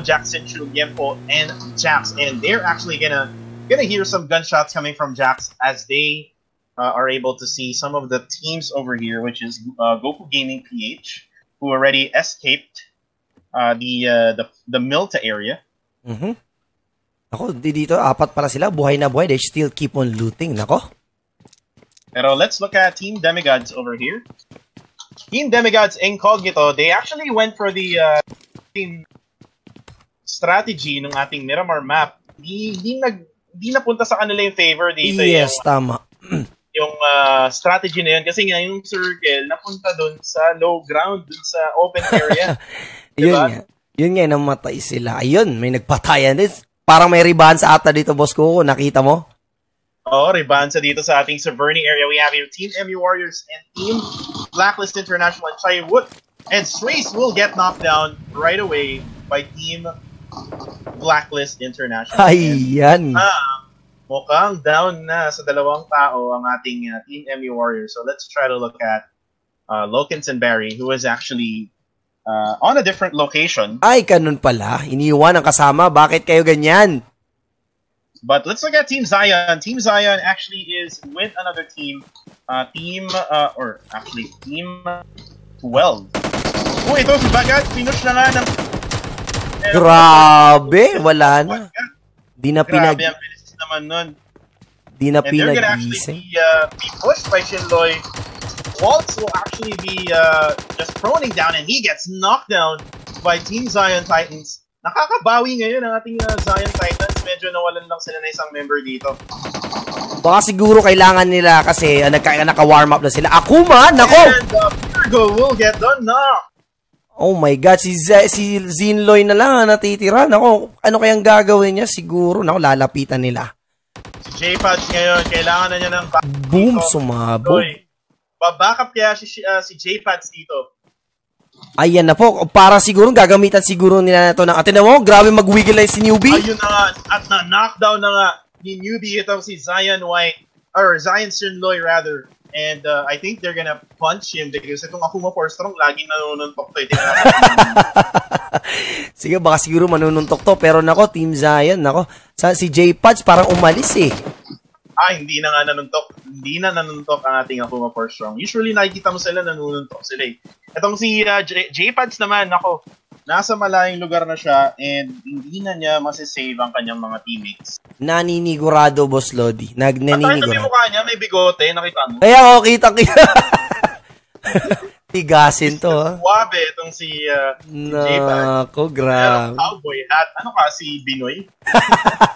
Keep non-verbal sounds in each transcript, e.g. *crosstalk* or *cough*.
Jackson, Chuliempo, and Jax, and they're actually gonna gonna hear some gunshots coming from Jax as they uh, are able to see some of the teams over here, which is uh, Goku Gaming PH, who already escaped uh, the uh, the the Milta area. Mm-hmm. Ako, di dito apat pala sila, buhay na buhay, they still keep on looting, nako. Pero let's look at Team Demigods over here. Team Demigods Incognito, they actually went for the uh, team strategy ng ating Miramar map. Di, di, nag, di napunta sa kanila yung favor dito. Yes, *clears throat* yung, tama. yung uh, strategy na yun. Kasi nga yung circle napunta dun sa low ground, dun sa open area. *laughs* Yun Diba? nga. Yun nga, namatay sila. Ayun, may nagpatayan din. Parang may riban sa ata dito, boss ko. Nakita mo? Oo, rebansa dito sa ating Severny area. We have here Team MU Warriors and Team Blacklist International and Chaiwood. And Strace will get knocked down right away by Team Blacklist International. Ayan. ah, mukhang down na sa dalawang tao ang ating uh, Team MU Warriors. So let's try to look at uh, Lokins and Barry, who is actually uh, on a different location. Ay, ganun pala. Iniwan ang kasama. Bakit kayo ganyan? But let's look at Team Zion. Team Zion actually is with another team. Uh, team, uh, or actually, Team 12. Oh, ito Bagat. Pinush na nga ng... Grabe, wala na. Di na pinag Grabe ang bilis naman nun. di na And they're gonna actually be, uh, be pushed by Shinloy. Waltz will actually be uh, just proning down and he gets knocked down by Team Zion Titans. Nakakabawi ngayon ang ating uh, Zion Titans. Medyo nawalan lang sila na isang member dito. Baka siguro kailangan nila kasi uh, nagka, naka-warm up na sila. Akuma, nako! And uh, Virgo will get the knock. Oh my God, si, Z- si Zinloy na lang ang natitira. Nako, ano kayang gagawin niya? Siguro, nako, lalapitan nila. Si J-Pads ngayon, kailangan na niya ng back Boom, dito. sumabog. Babackup kaya si, uh, si J-Pads dito. Ayan na po, para siguro gagamitan siguro nila na ito ng atin mo, grabe mag-wiggle lang si newbie. Ayun na nga, at na-knockdown na nga ni newbie itong si Zion White, or Zion Sinloy rather. And uh, I think they're gonna punch him because itong Akuma Four Strong laging nanununtok to. eh. *laughs* Sige, baka siguro manununtok to, pero nako, Team Zion, nako, sa, si J-Pads parang umalis eh. ah, hindi na nga nanuntok. Hindi na nanuntok ang ating Akuma Four Strong. Usually nakikita mo sila nanununtok sila eh. Itong si uh, J- J-Pads naman, ako, nasa malayong lugar na siya and hindi na niya masisave ang kanyang mga teammates. Naninigurado, Boss Lodi. At kahit yung Nagnaninigurado. mukha niya, may bigote, nakita mo. Kaya ako, kita kita. *laughs* Tigasin to, ha? Wabe itong si, uh, si J-Pads. Nako, Meron grabe. cowboy hat. Ano ka, si Binoy? *laughs*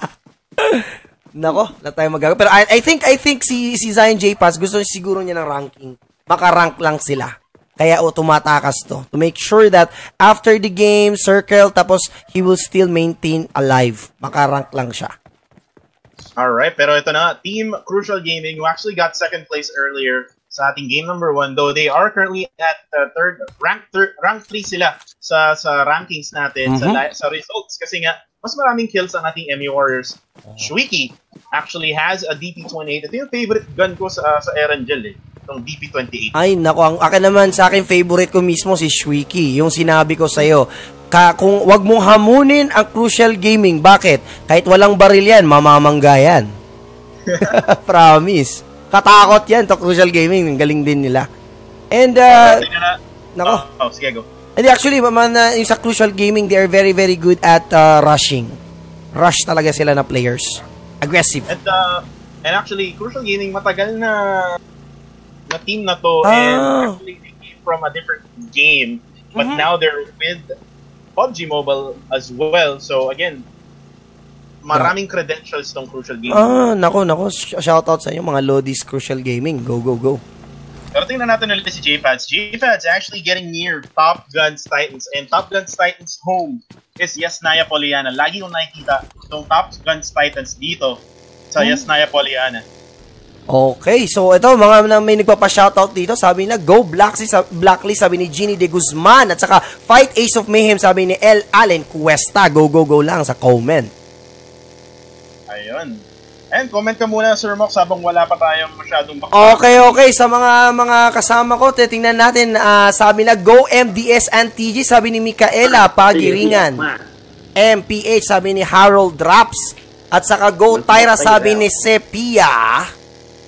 Nako, na tayo magagawa. Pero I, I think, I think si, si Zion J. Pass, gusto siguro niya ng ranking. Makarank lang sila. Kaya o tumatakas to. To make sure that after the game, circle, tapos he will still maintain alive. Makarank lang siya. Alright, pero ito na, Team Crucial Gaming, who actually got second place earlier sa ating game number one, though they are currently at uh, third, rank third, rank 3 sila sa sa rankings natin, sa, Mhm. li- sa results. Kasi nga, mas maraming kills ang ating MU Warriors. Shwiki actually has a DP28. Ito yung favorite gun ko sa, sa Erangel eh. Itong DP28. Ay, nako, ang akin naman sa akin favorite ko mismo si Shwiki. Yung sinabi ko sa'yo, ka, kung wag mong hamunin ang Crucial Gaming. Bakit? Kahit walang baril yan, mamamangga yan. *laughs* Promise. Katakot yan to Crucial Gaming. Ang galing din nila. And, uh, na. nako. Oh, oh, sige, go. And actually, man, uh, yung sa Crucial Gaming, they are very, very good at uh, rushing. Rush talaga sila na players. Aggressive. And, uh, and actually, Crucial Gaming, matagal na na team na to. Ah. And actually, they came from a different game. But Mhm. now they're with PUBG Mobile as well. So, again, maraming credentials tong Crucial Gaming. Ah, nako, nako. Sh- Shoutout sa inyo, mga Lodis Crucial Gaming. Go, go, go. Pero tingnan natin ulit si J-Pads. J-Pads actually getting near Top Guns Titans. And Top Guns Titans home is Yasnaya Poliana. Lagi yung nakikita itong Top Guns Titans dito sa Hmm. Yasnaya Poliana. Okay, so ito, mga na may nagpapa-shoutout dito, sabi na, Go Blacklist, Blacklist, sabi ni Ginny De Guzman, at saka Fight Ace of Mayhem, sabi ni L. Allen Cuesta. Go, go, go lang sa comment. Ayun. And comment ka muna, Sir Mox, habang wala pa tayong masyadong bak- Okay, okay. Sa mga mga kasama ko, titingnan natin. ah, sabi na, Go MDS and TG, sabi ni Micaela, Pagiringan. MPH, sabi ni Harold Drops. At saka Go Tyra, sabi ni Sepia.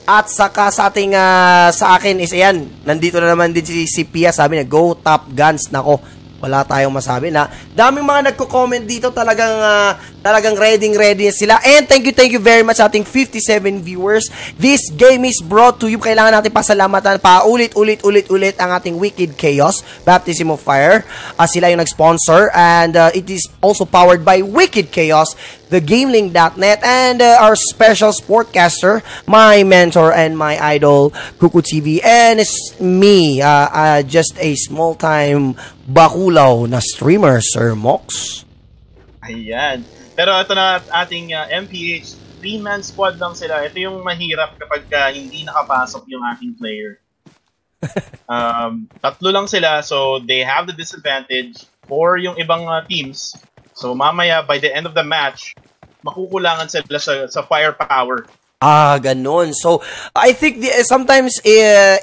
At saka sa ating, ah, sa akin is, ayan, nandito na naman din si Sepia, sabi niya, Go Top Guns. Nako, wala tayong masabi na daming mga nagko-comment dito. Talagang ah, talagang ready ready sila. And thank you thank you very much sa ating 57 viewers. This game is brought to you. Kailangan natin pasalamatan pa ulit ulit ulit ulit ang ating Wicked Chaos Baptism of Fire. Ah, sila yung nag-sponsor and ah, it is also powered by Wicked Chaos thegamelink.net and uh, our special sportcaster my mentor and my idol Kuku TV and it's me uh, uh, just a small time bakulaw na streamer Sir Mox Ayan. Pero ito na ating uh, MPH, three-man squad lang sila. Ito yung mahirap kapag uh, hindi nakapasok yung ating player. *laughs* um, tatlo lang sila, so they have the disadvantage for yung ibang uh, teams. So mamaya, by the end of the match, makukulangan sila sa, sa firepower. Ah, ganun. So, I think the, sometimes eh,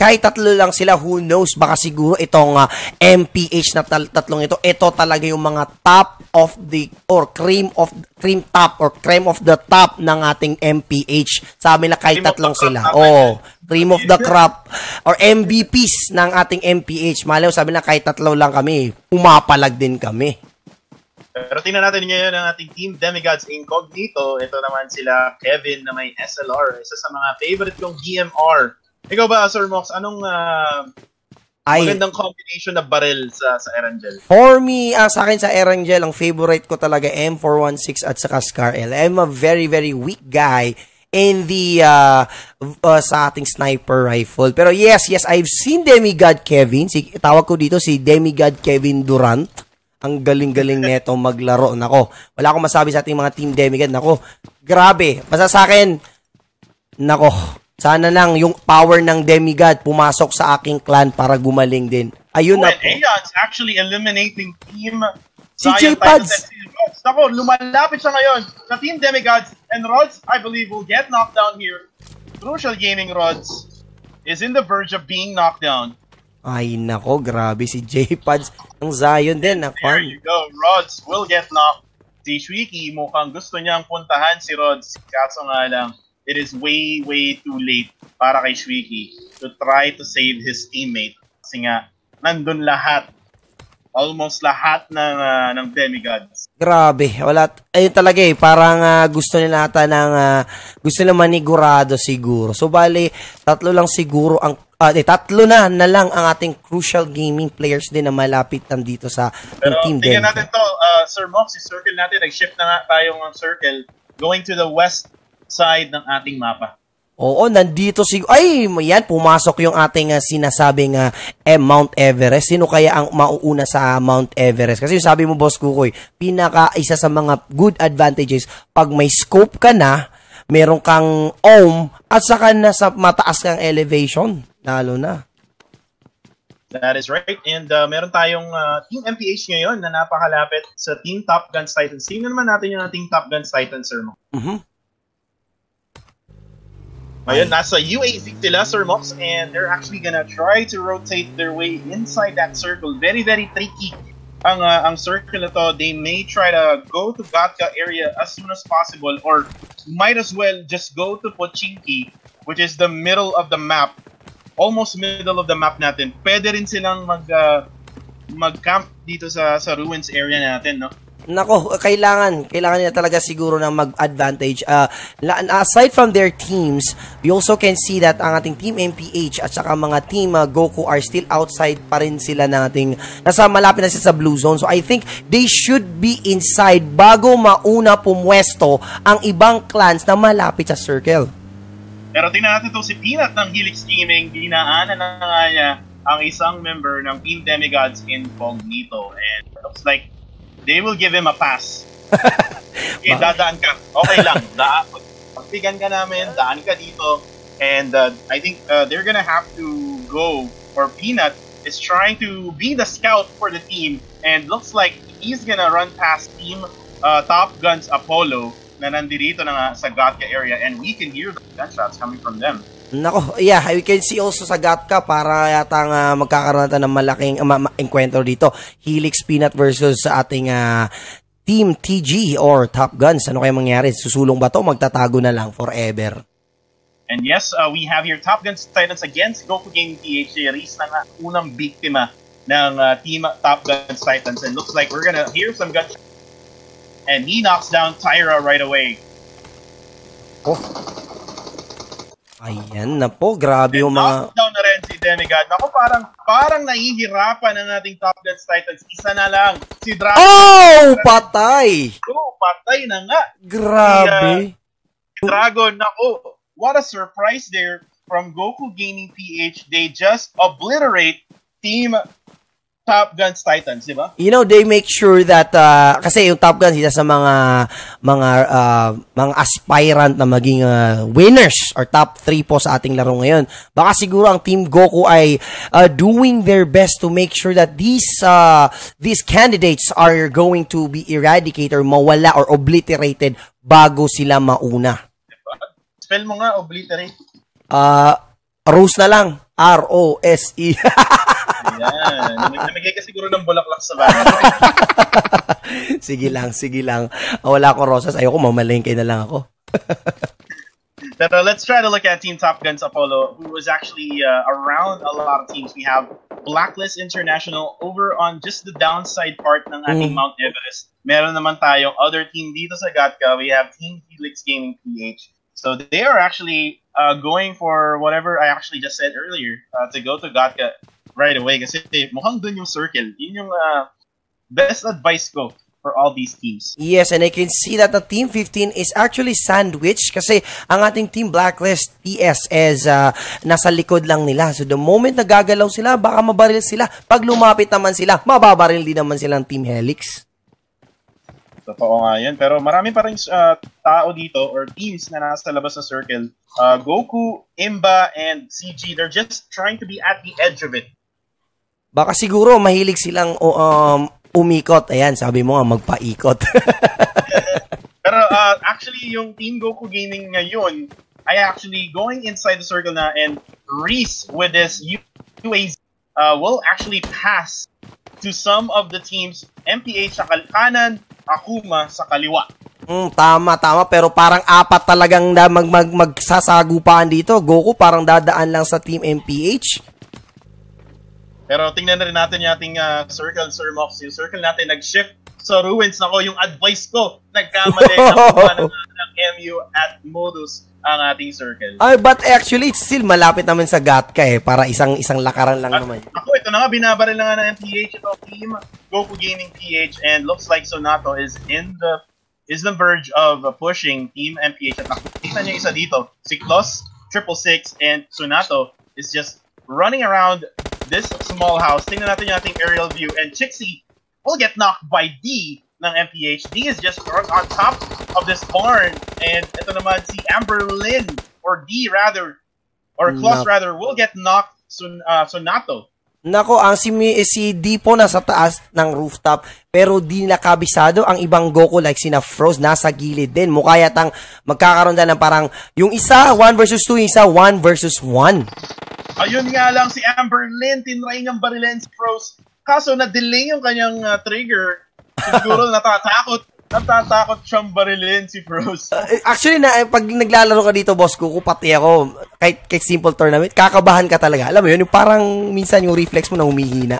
kahit tatlo lang sila, who knows, baka siguro itong ah, MPH na tal- tatlong ito, ito talaga yung mga top of the, or cream of, cream top, or cream of the top ng ating MPH. Sabi na kahit Cream tatlong sila. tama Oh, cream of the crop, or MVPs ng ating MPH. Malaw, sabi na kahit tatlo lang kami, pumapalag din kami. Pero tingnan natin ngayon ang ating Team Demigods Incognito. Ito naman sila Kevin na may SLR. Isa sa mga favorite kong DMR. Ikaw ba, Sir Mox, anong uh, Ay, magandang combination na barrel sa, sa Erangel? For me, ah, sa akin sa Erangel, ang favorite ko talaga M416 at saka Scar L. I'm a very, very weak guy in the uh, uh, sa ating sniper rifle. Pero yes, yes, I've seen Demigod Kevin. Si, tawag ko dito si Demigod Kevin Durant. Ang galing-galing neto maglaro. Nako, wala akong masabi sa ating mga team Demigod. Nako, grabe. Basta sa akin, nako, sana lang yung power ng Demigod pumasok sa aking clan para gumaling din. Ayun na When po. Aeon's actually eliminating Team Si Zion J-Pads. Titans and Team Rods. Ako, lumalapit siya ngayon sa Team Demigods and Rods, I believe, will get knocked down here. Crucial Gaming Rods is in the verge of being knocked down. Ay, nako, grabe si J-Pads. Ang Zion din, There nako. you go. Rods will get knocked. Si Shwiki, mukhang gusto niyang puntahan si Rods. Kaso nga lang, it is way, way too late para kay Shwiki to try to save his teammate. Kasi nga, nandun lahat. Almost lahat ng, ah, ng demigods. Grabe, wala. Ayun talaga eh, parang ah, gusto nila ata ng, ah, gusto nila manigurado siguro. So, bali, tatlo lang siguro ang, ah, eh, tatlo na na lang ang ating crucial gaming players din na malapit nandito sa Pero team tingnan din. natin to, uh, Sir Mox, circle natin, nag-shift na nga tayong circle going to the west side ng ating mapa. Oo, nandito si Ay, yan pumasok yung ating ah, sinasabing ah, eh, Mount Everest. Sino kaya ang mauuna sa Mount Everest? Kasi yung sabi mo boss Kukoy, pinaka isa sa mga good advantages pag may scope ka na, meron kang ohm at saka na sa mataas kang elevation, lalo na. That is right. And uh, meron tayong uh, Team MPH ngayon na napakalapit sa Team Top Guns Titans. Sino naman natin yung ating Top Guns Titans, Sir Mox? Mhm. Ngayon, nasa UAZ sila, Sir Mox, and they're actually gonna try to rotate their way inside that circle. Very, very tricky ang uh, ang circle na to. They may try to go to Gatka area as soon as possible or might as well just go to Pochinki, which is the middle of the map. Almost middle of the map natin. Pwede rin silang mag uh, mag-camp dito sa sa ruins area natin, no? Nako, kailangan, kailangan nila talaga siguro ng mag-advantage. Uh, aside from their teams, we also can see that ang ating Team MPH at saka mga Team uh, Goku are still outside pa rin sila ng ating, nasa malapit na sila sa blue zone. So I think they should be inside bago mauna pumwesto ang ibang clans na malapit sa circle. Pero tingnan natin to si Peanut ng Helix Gaming, dinaanan na nga niya ang isang member ng Team Demigods Incognito. And it looks like they will give him a pass. *laughs* Okay, dadaan ka. Okay lang. *laughs* Da pagpigan ka namin, daan ka dito. And uh, I think uh, they're gonna have to go, or Peanut is trying to be the scout for the team. And looks like he's gonna run past Team uh, Top Guns Apollo na nandirito na nga sa Gatka area. And we can hear the gunshots coming from them. Nako, yeah, we can see also sa Gatka para yata nga magkakaroon tayo ng malaking uh, ma- ma- enkwentro dito. Helix Peanut versus sa ating ah, Team TG or Top Guns? Ano kaya mangyari? Susulong ba to? Magtatago na lang forever? And yes, uh, we have here Top Guns Titans against Goku Gaming PH. Reese na nga unang biktima ng uh, Team Top Guns Titans. And looks like we're gonna hear some gunshots. And he knocks down Tyra right away. Oh. Ayan na po, grabe yung mga... down na rin si Demigod. Naku, parang, parang nahihirapan ang ating Top Guns Titans. Isa na lang, si Dragon. Oh! Patay! Oh, patay na nga. Grabe. Si, uh, Dragon, naku, what a surprise there from Goku Gaming PH. They just obliterate Team Top Guns Titans, di ba? You know, they make sure that uh, kasi yung Top Guns isa sa mga mga uh, mga aspirant na maging uh, winners or top 3 po sa ating laro ngayon. Baka siguro ang Team Goku ay uh, doing their best to make sure that these uh, these candidates are going to be eradicated or mawala or obliterated bago sila mauna. Diba? Spell mo nga obliterate. Uh, Rose na lang. R-O-S-E. *laughs* Ayan. Namigay ka siguro ng bulaklak sa bahay. *laughs* sige lang, sige lang. Wala akong rosas. Ayoko, mamalengke na lang ako. *laughs* Pero let's try to look at Team Top Guns Apollo, who was actually uh, around a lot of teams. We have Blacklist International over on just the downside part ng ating mm. Mount Everest. Meron naman tayong other team dito sa Gatka. We have Team Helix Gaming PH. So they are actually uh, going for whatever I actually just said earlier uh, to go to Gatka right away kasi mukhang dun yung circle. Yun yung uh, best advice ko for all these teams. Yes, and I can see that the Team 15 is actually sandwiched kasi ang ating Team Blacklist TS is uh, nasa likod lang nila. So the moment na gagalaw sila, baka mabaril sila. Pag lumapit naman sila, mababaril din naman sila ng Team Helix. Totoo nga yan. Pero marami pa rin uh, tao dito or teams na nasa labas ng circle. Uh, Goku, Imba, and CG, they're just trying to be at the edge of it. Baka siguro mahilig silang um, umikot. Ayan, sabi mo nga, magpaikot. *laughs* Pero uh, actually, yung Team Goku Gaming ngayon ay actually going inside the circle na and Reese with this UAZ uh, will actually pass to some of the teams MPH sa kanan, Akuma sa kaliwa. Mm, tama, tama. Pero parang apat talagang mag, mag, magsasagupaan dito. Goku parang dadaan lang sa Team MPH. Pero tingnan na rin natin yung ating uh, circle, Sir Mox. Yung circle natin nag-shift sa ruins. Nako, yung advice ko, nagkamali *laughs* ng, ng, ng MU at modus ang ating circle. Ay, but actually, it's still malapit naman sa Gatka eh. Para isang isang lakaran lang at, naman. Ako, ito na nga, binabaril na nga ng MPH ito, team Goku Gaming PH, and looks like Sonato is in the is the verge of pushing Team MPH. At nakikita niyo isa dito, si Kloss, Triple Six, and Sonato is just running around this small house. Tingnan natin yung ating aerial view, and Chixie will get knocked by D ng MPH. D is just on top of this barn. And ito naman si Amber Lynn, or D rather, or Kloss no. rather, will get knocked sun, uh, Sonato. Nako, ang si, si D po nasa taas ng rooftop pero di nakabisado ang ibang Goku like sina Froze nasa gilid din. Mukha yatang magkakaroon na ng parang yung isa 1 versus 2, yung isa 1 versus 1. Ayun nga lang si Amber Lynn, tinry niyang barilan si Froze. Kaso na-delay yung kanyang uh, trigger Siguro *laughs* natatakot. Natatakot siyang barilin si Frost. Uh, actually, na, pag naglalaro ka dito, boss ko, pati ako, kahit, kahit simple tournament, kakabahan ka talaga. Alam mo yun, yung parang minsan yung reflex mo na humihina.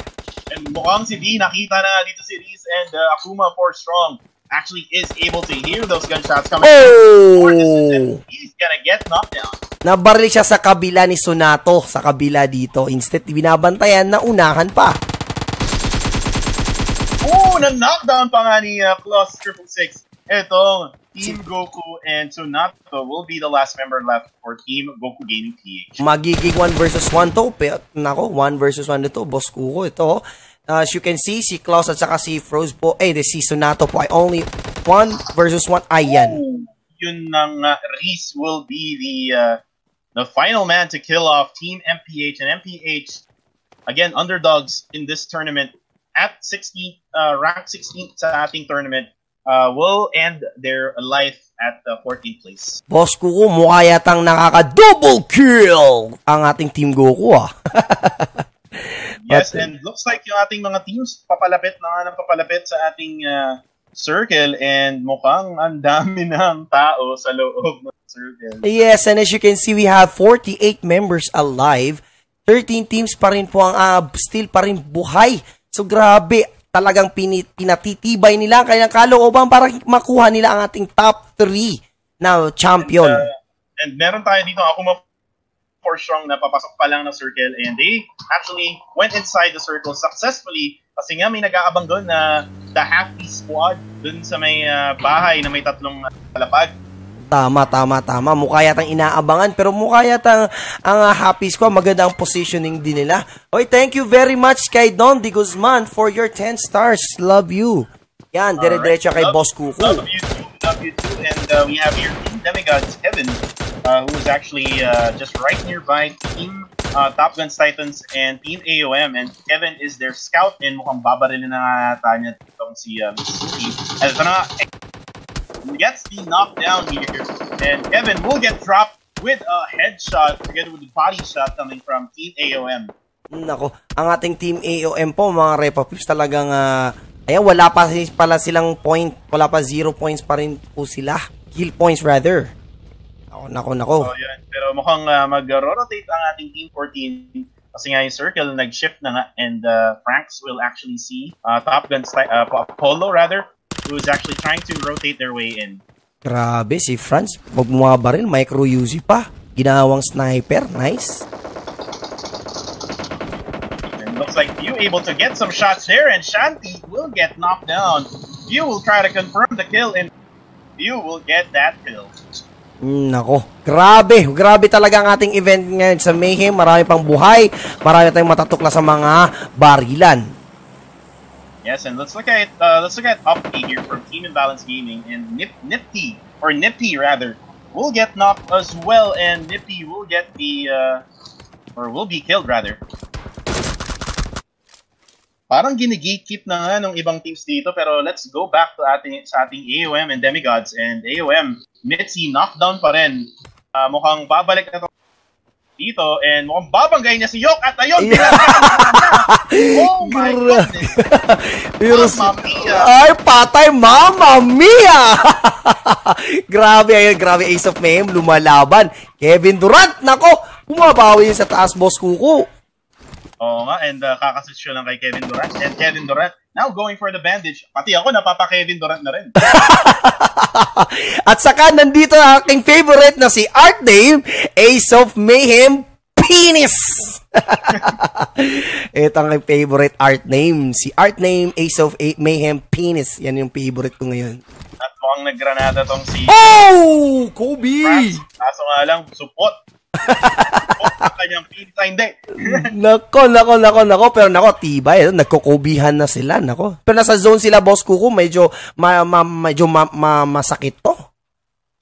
And mukhang si D, nakita na dito si Reese and uh, Akuma 4 strong actually is able to hear those gunshots coming. Oh! He's gonna get knocked down. Nabaril siya sa kabila ni Sonato, sa kabila dito. Instead, binabantayan na unahan pa. Oo, na-knockdown pa nga ni uh, Plus 666. Ito, Team Goku and Tsunato will be the last member left for Team Goku Gaming PH. Magiging 1 versus 1 to. Pero, nako, 1 versus 1 to. Boss Kuko, ito. Uh, as you can see, si Klaus at saka si Froze po, eh, the si Sonato po ay only 1 versus 1. Ayan. Ooh, yun ng uh, Reese will be the uh, the final man to kill off Team MPH. And MPH, again, underdogs in this tournament at 16, uh, rank 16 sa ating tournament uh, will end their life at the 14th place. Boss Kuko, mukha yatang nakaka-double kill ang ating Team Goku ah. *laughs* yes, and looks like yung ating mga teams papalapit na nga ng papalapit sa ating uh, circle and mukhang ang dami *laughs* ng tao sa loob ng circle. Yes, and as you can see, we have 48 members alive. 13 teams pa rin po ang uh, still pa rin buhay. So grabe, talagang pinit, pinatitibay nila ang kanilang kalooban para makuha nila ang ating top 3 na champion. And, uh, and meron tayo dito, ako ma for strong na papasok pa lang na circle and they actually went inside the circle successfully kasi nga may nag-aabang doon na the happy squad doon sa may uh, bahay na may tatlong uh, palapag. Tama, tama, tama. Mukha yatang inaabangan pero mukha yatang ang uh, happy squad. Maganda ang positioning din nila. Oy, thank you very much kay Don Di Guzman for your 10 stars. Love you. Yan, dire-diretso kay love, Boss Kuku. Love you too, love you too. And uh, we have here Team Demigods, Kevin, uh, who is actually uh, just right nearby Team uh, Top Guns Titans and Team AOM. And Kevin is their scout and mukhang babarilin na nga niya itong si uh, Steve. And ito na gets the knockdown here. And Kevin will get dropped with a headshot together with the body shot coming from Team AOM. Nako, ang ating Team AOM po, mga Repa Pips, talagang, uh, ayan, wala pa pala silang point, wala pa zero points pa rin po sila. Kill points rather. Nako, nako, nako. Oh, yan. Pero mukhang uh, mag-rotate ang ating Team 14 kasi nga yung circle nag-shift na nga and uh, Franks will actually see uh, Top Gun uh, Polo rather who's actually trying to rotate their way in. Grabe si Franz, pag bumaba rin, micro Uzi pa. Ginawang sniper, nice. And looks like you able to get some shots there and Shanti will get knocked down. You will try to confirm the kill and you will get that kill. Mm, nako, grabe, grabe talaga ang ating event ngayon sa Mayhem. Marami pang buhay, marami tayong matatukla sa mga barilan. Yes, and let's look at uh, let's look at Uppy here from Team Imbalance Gaming and Nip Nipty or Nippy rather will get knocked as well, and Nippy will get the uh, or will be killed rather. Parang ginigatekeep na nga ng ibang teams dito pero let's go back to ating sa ating AOM and Demigods and AOM Mitzi knockdown pa rin. Uh, mukhang babalik na to dito and mukhang babanggay niya si Yok at ayun yeah. oh my Pero Mama Mia. Ay patay Mama Mia! *laughs* Grabe ayun grabe Ace of Mayhem lumalaban. Kevin Durant nako bumabawi sa taas boss kuko Oo nga, and uh, kakasisyo lang kay Kevin Durant. And Kevin Durant, now going for the bandage. Pati ako, napapa-Kevin Durant na rin. *laughs* At saka, nandito ang aking favorite na si Art Name, Ace of Mayhem Penis! *laughs* Ito ang favorite art name. Si Art Name, Ace of Mayhem Penis. Yan yung favorite ko ngayon. At mukhang naggranada tong si... Oh! Kobe! France. Kaso nga lang, support kanyang pizza, hindi. nako, nako, nako, nako. Pero nako, tibay. Nagkukubihan na sila, nako. Pero nasa zone sila, boss Kuko, medyo, ma, ma, medyo ma, ma, masakit to.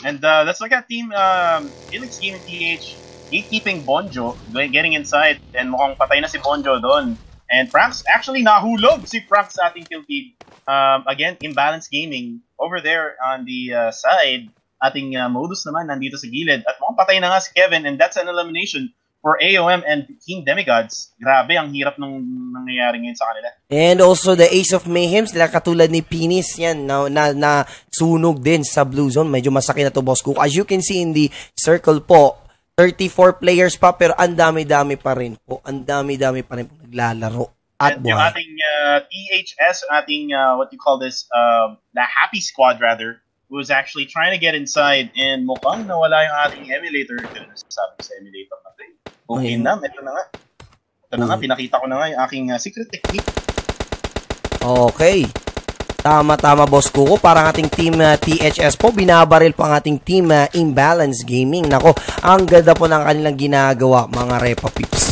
And uh, let's look at team um, Felix Gaming TH gatekeeping Bonjo, getting inside. And mukhang patay na si Bonjo doon. And Franks, actually nahulog si Franks sa ating kill feed. Um, again, Imbalance Gaming over there on the uh, side ating uh, modus naman nandito sa gilid. At mukhang patay na nga si Kevin and that's an elimination for AOM and Team Demigods. Grabe, ang hirap nung nangyayari ngayon sa kanila. And also the Ace of Mayhem, sila katulad ni Pinis, yan, na, na, na sunog din sa Blue Zone. Medyo masakit na to, Boss Cook. As you can see in the circle po, 34 players pa, pero ang dami-dami pa rin po. Ang dami-dami pa rin po naglalaro. At and yung ating uh, THS, ating, uh, what you call this, uh, the Happy Squad rather, was actually trying to get inside and mukhang nawala yung ating emulator. Ito na sabi sa emulator natin. Okay na, ito na nga. Ito na nga, pinakita ko na nga yung aking uh, secret technique. Okay. Tama-tama, boss Kuko. Parang ating team uh, THS po, binabaril po ang ating team uh, Imbalance Gaming. Nako, ang ganda po ng kanilang ginagawa, mga Repa Pips.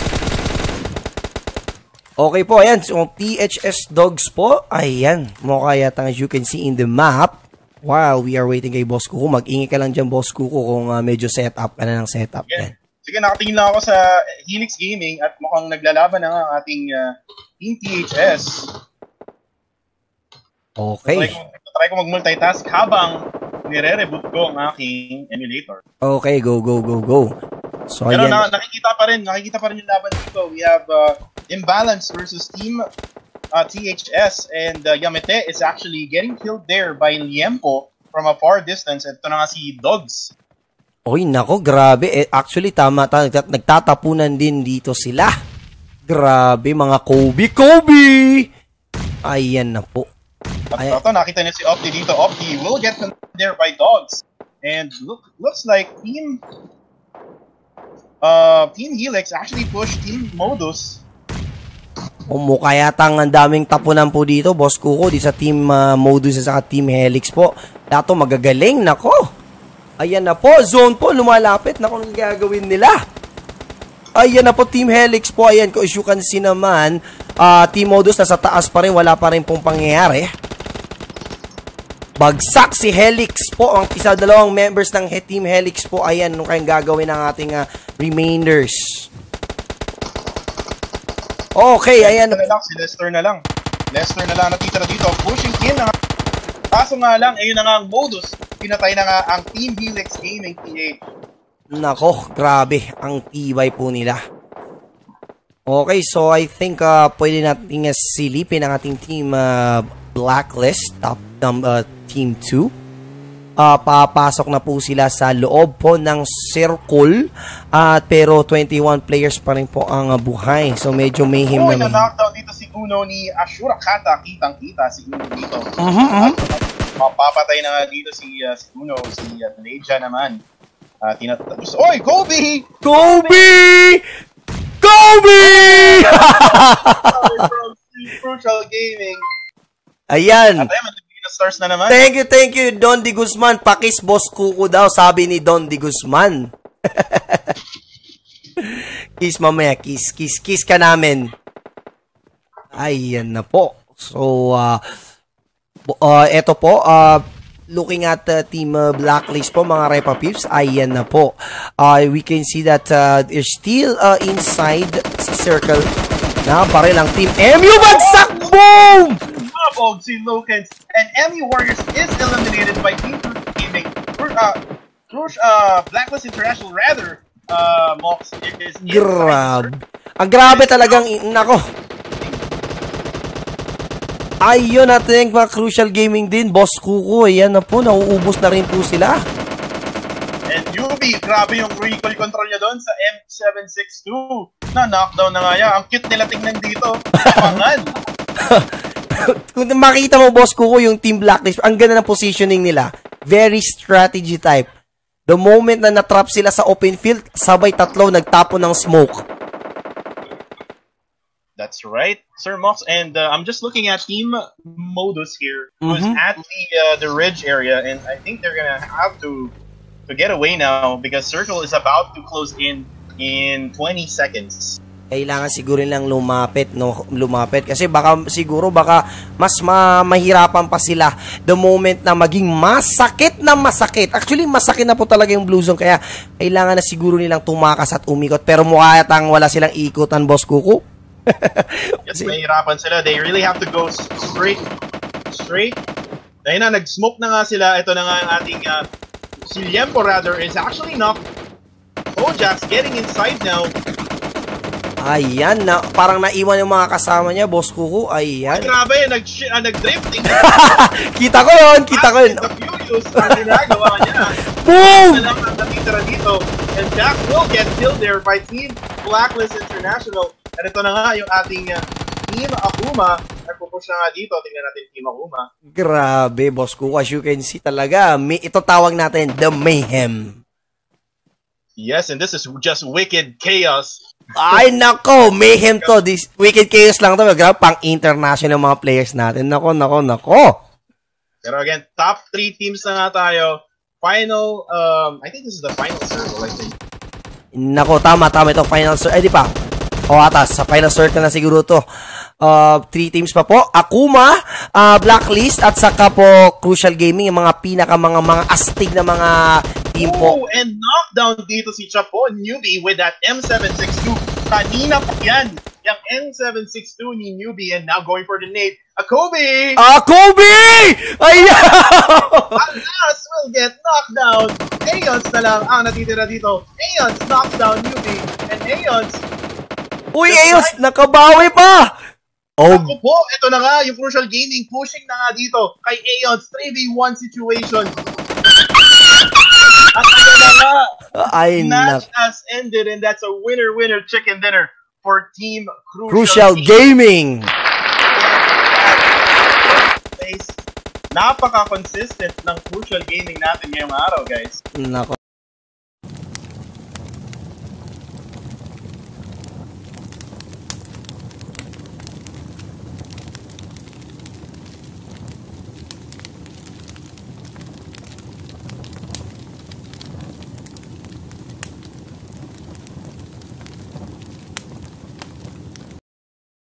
Okay po, ayan. So, THS Dogs po, ayan. Mukha yata as you can see in the map while we are waiting kay Boss Kuko, mag-ingi ka lang dyan, Boss Kuko, kung uh, medyo setup ka na ng setup. Yeah. Sige, nakatingin lang ako sa Helix Gaming at mukhang naglalaban na nga ang ating uh, Team THS. Okay. Try ko, try ko mag-multitask habang nire-reboot ko ang aking emulator. Okay, go, go, go, go. So, Pero na, nakikita pa rin, nakikita pa rin yung laban dito. We have uh, Imbalance versus Team uh, THS and uh, Yamete is actually getting killed there by Liempo from a far distance. Ito na nga si Dogs. Oy, nako, grabe. Eh, actually, tama, ta- nagtat- nagtatapunan din dito sila. Grabe, mga Kobe. Kobe! Ayan na po. At ito, nakita niyo si Opti dito. Opti will get there by Dogs. And look, looks like Team uh, Team Helix actually pushed Team Modus. Umukha yata ang daming tapunan po dito, Boss Kuko, di sa Team uh, Modus at saka Team Helix po. Dato magagaling, nako. Ayan na po, zone po, lumalapit. Nako, anong gagawin nila? Ayan na po, Team Helix po. Ayan, kung as you can see naman, ah, Team Modus nasa taas pa rin, wala pa rin pong pangyayari. Bagsak si Helix po, ang isa dalawang members ng Team Helix po. Ayan, nung kayang gagawin ng ating ah, remainders. Okay, ayan. Na lang, si Lester na lang. Lester na lang natitira dito. Pushing in na nga. Kaso nga lang, ayun na nga ang modus. Pinatay na nga ang Team Helix Gaming PH. Nako, grabe. Ang tibay po nila. Okay, so I think uh, pwede natin uh, silipin ang ating team uh, blacklist, top um, uh, team 2. Uh, papasok na po sila sa loob po ng circle at pero 21 players pa rin po ang uh, buhay. So medyo mayhem Oh, na mayhem. na-knockdown dito si Uno ni Ashura Kata. Kitang-kita si Uno dito. Mhm, mhm. Mapapatay na nga dito si, uh, si Uno. Si uh, Leja naman. Uh, tinatapos. Oy, Kobe! Kobe! Kobe! from Crucial Gaming. Ayan. At ayun, stars na naman. Thank you, thank you, Don Di Guzman. Pakis boss kuko daw, sabi ni Don Di Guzman. *laughs* kiss mamaya, kiss, kiss, kiss ka namin. Ayan na po. So, uh, uh, eto po, uh, looking at uh, team uh, blacklist po, mga Repa Peeps, ayan na po. Uh, we can see that uh, they're still uh, inside sa circle na baril ang team MU bagsak! Boom! Mabog si Locans. And Emmy Warriors is eliminated by Team Gaming. Uh, uh, Blacklist International rather, uh, Mox is Grab. Ang grabe talagang, nako. Ayun natin mga crucial gaming din, Boss Kuko. Ayan na po, nauubos na rin po sila. And Yubi, grabe yung recoil control niya doon sa M762. Na knockdown na nga yan. Ang cute nila tingnan dito. *laughs* Pangan. *laughs* *laughs* Kung makita mo, Boss Kuko, yung Team Blacklist, ang ganda ng positioning nila. Very strategy type. The moment na natrap sila sa open field, sabay tatlo nagtapon ng smoke. That's right, Sir Mox. And uh, I'm just looking at Team Modus here, who's Mhm. at the uh, the ridge area, and I think they're gonna have to to get away now because Circle is about to close in in 20 seconds. Kailangan siguro lang lumapit no lumapit kasi baka siguro baka mas ma- mahirapan pa sila the moment na maging masakit na masakit actually masakit na po talaga yung blue zone kaya kailangan na siguro nilang tumakas at umikot pero mukha yatang wala silang ikutan boss kuko *laughs* Yes, Kasi- mahirapan sila. They really have to go straight. Straight. Dahil na, nag-smoke na nga sila. Ito na nga ang ating uh, si Liempo rather is actually knocked. Ojax getting inside now. Ayan na parang naiwan yung mga kasama niya boss kuko ayan Grabe, nag uh, nag-drifting. *laughs* kita ko yun kita ko yun The Furious ang ginagawa niya. boom na lang ang natitira dito. And Jack will get killed there by Team Blacklist International. And ito na nga yung ating uh, Team Akuma. Nagpupush na nga dito. Tingnan natin Team Akuma. grabe boss kuko as you can see talaga may, ito tawag natin the mayhem Yes, and this is just wicked chaos. Ay, nako, mayhem to. This Wicked Chaos lang to. Grabe, pang international mga players natin. Nako, nako, nako. Pero again, top three teams na nga tayo. Final, um, I think this is the final circle, I think. Nako, tama, tama ito. Final circle. Ay, di pa. O, atas. Sa final circle na siguro to. Uh, three teams pa po. Akuma, uh, Blacklist, at saka po Crucial Gaming, yung mga pinaka mga mga astig na mga team po. Oh, and knockdown dito si Chapo Newbie with that M762. Kanina pa yan. Yung M762 ni Newbie and now going for the nade. A Kobe! Ah, Kobe! Ayan! Alas will get knocked down. Aeons na lang ang natitira dito. Aeons knocks down Newbie. And Aeons, Uy, Ayos, nakabawi pa! Oh, Ako po, ito na nga, yung Crucial Gaming pushing na nga dito kay Aeon's 3v1 situation. Ay match nak. has ended and that's a winner-winner chicken dinner for Team Crucial, Crucial Gaming. Napaka-consistent ng Crucial Gaming natin ngayong araw, guys. Nako.